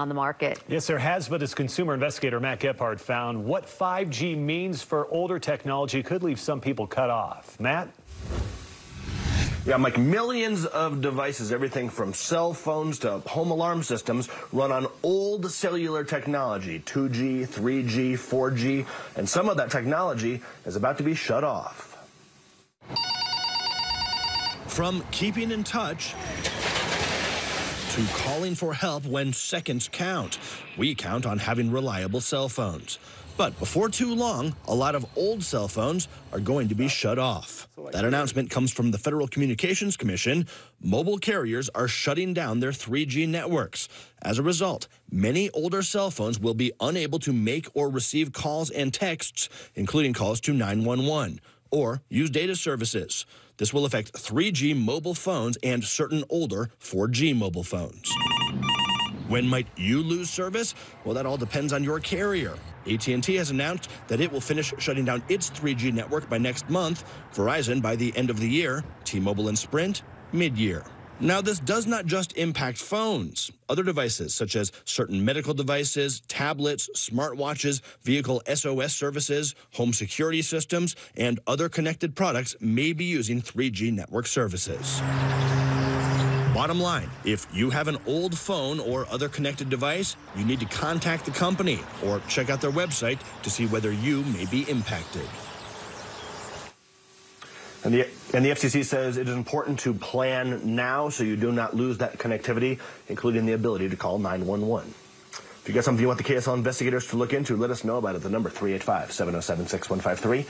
on the market. Yes, there has, but as consumer investigator Matt Gephardt found, what 5G means for older technology could leave some people cut off. Matt? Yeah, Mike, millions of devices, everything from cell phones to home alarm systems, run on old cellular technology, 2G, 3G, 4G, and some of that technology is about to be shut off. From keeping in touch to calling for help when seconds count. We count on having reliable cell phones. But before too long, a lot of old cell phones are going to be shut off. That announcement comes from the Federal Communications Commission. Mobile carriers are shutting down their 3G networks. As a result, many older cell phones will be unable to make or receive calls and texts, including calls to 911 or use data services. This will affect 3G mobile phones and certain older 4G mobile phones. When might you lose service? Well, that all depends on your carrier. AT&T has announced that it will finish shutting down its 3G network by next month, Verizon by the end of the year, T-Mobile and Sprint mid-year. Now, this does not just impact phones. Other devices, such as certain medical devices, tablets, smartwatches, vehicle SOS services, home security systems, and other connected products may be using 3G network services. Bottom line, if you have an old phone or other connected device, you need to contact the company or check out their website to see whether you may be impacted. And the, and the FCC says it is important to plan now so you do not lose that connectivity, including the ability to call 911. If you got something you want the KSL investigators to look into, let us know about it. The number 385 707 6153.